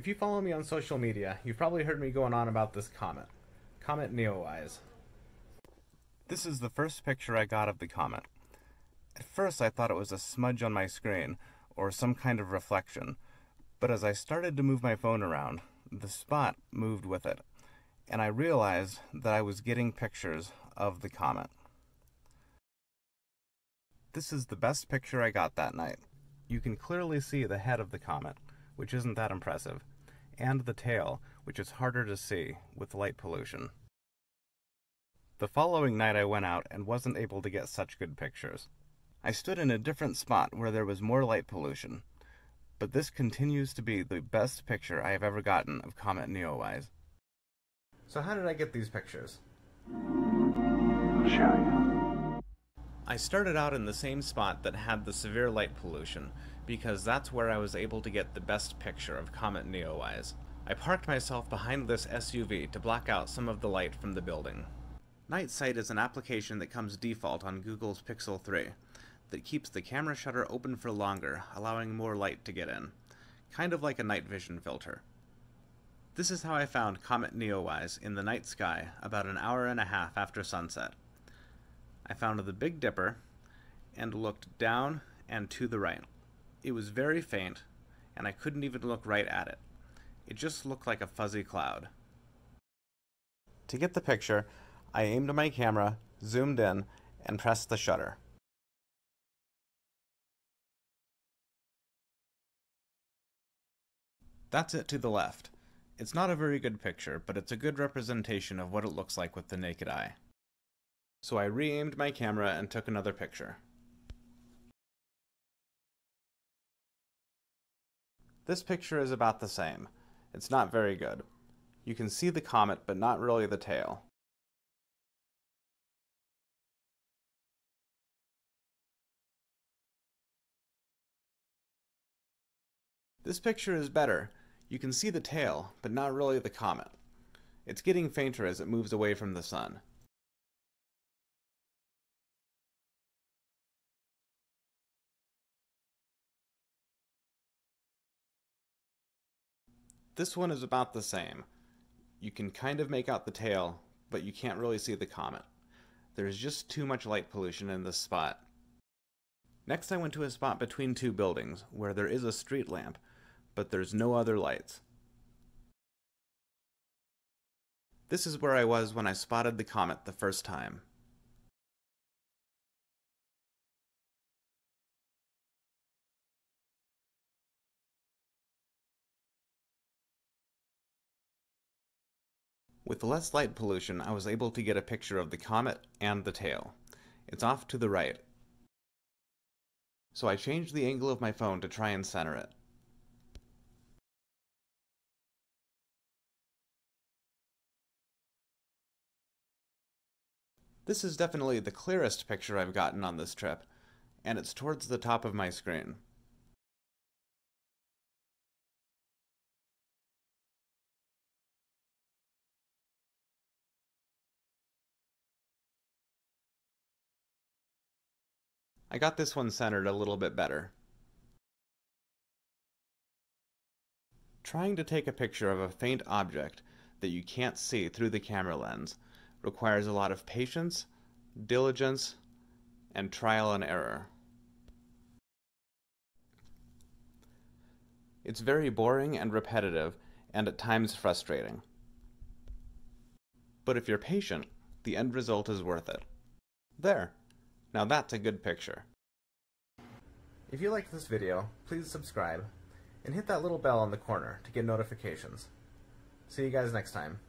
If you follow me on social media, you've probably heard me going on about this comet. Comet Neowise. This is the first picture I got of the comet. At first I thought it was a smudge on my screen, or some kind of reflection, but as I started to move my phone around, the spot moved with it, and I realized that I was getting pictures of the comet. This is the best picture I got that night. You can clearly see the head of the comet, which isn't that impressive, and the tail, which is harder to see with light pollution. The following night I went out and wasn't able to get such good pictures. I stood in a different spot where there was more light pollution, but this continues to be the best picture I have ever gotten of Comet Neowise. So how did I get these pictures? I'll show you. I started out in the same spot that had the severe light pollution, because that's where I was able to get the best picture of Comet Neowise. I parked myself behind this SUV to block out some of the light from the building. Night Sight is an application that comes default on Google's Pixel 3 that keeps the camera shutter open for longer, allowing more light to get in. Kind of like a night vision filter. This is how I found Comet Neowise in the night sky about an hour and a half after sunset. I found the Big Dipper and looked down and to the right. It was very faint, and I couldn't even look right at it. It just looked like a fuzzy cloud. To get the picture, I aimed my camera, zoomed in, and pressed the shutter. That's it to the left. It's not a very good picture, but it's a good representation of what it looks like with the naked eye. So I re-aimed my camera and took another picture. This picture is about the same. It's not very good. You can see the comet, but not really the tail. This picture is better. You can see the tail, but not really the comet. It's getting fainter as it moves away from the sun. This one is about the same. You can kind of make out the tail, but you can't really see the comet. There's just too much light pollution in this spot. Next I went to a spot between two buildings, where there is a street lamp, but there's no other lights. This is where I was when I spotted the comet the first time. With less light pollution, I was able to get a picture of the comet and the tail. It's off to the right. So I changed the angle of my phone to try and center it. This is definitely the clearest picture I've gotten on this trip, and it's towards the top of my screen. I got this one centered a little bit better. Trying to take a picture of a faint object that you can't see through the camera lens requires a lot of patience, diligence, and trial and error. It's very boring and repetitive, and at times frustrating. But if you're patient, the end result is worth it. There. Now that's a good picture. If you liked this video, please subscribe, and hit that little bell in the corner to get notifications. See you guys next time.